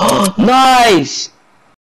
nice!